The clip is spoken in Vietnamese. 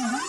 Oh,